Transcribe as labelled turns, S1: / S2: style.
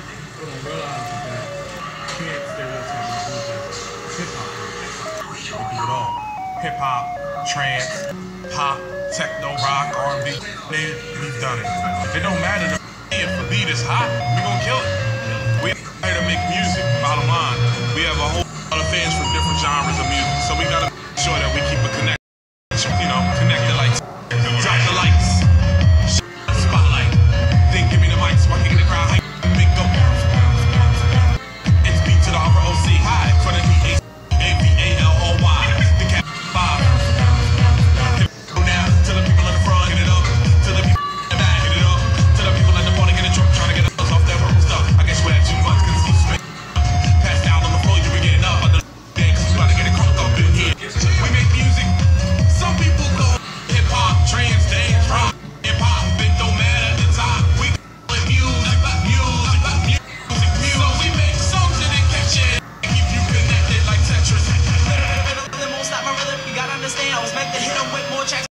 S1: that. Hip hop. We do it all. Hip hop, trance, pop, techno, rock, R&B. They, we've done it. It don't matter if the beat is hot, we gonna kill it. We here to make music. Bottom line, we have a whole lot of fans from different genres of music, so we gotta make sure that we keep a connection. You know, connected like, drop the like.
S2: I was meant to hit him with more checks.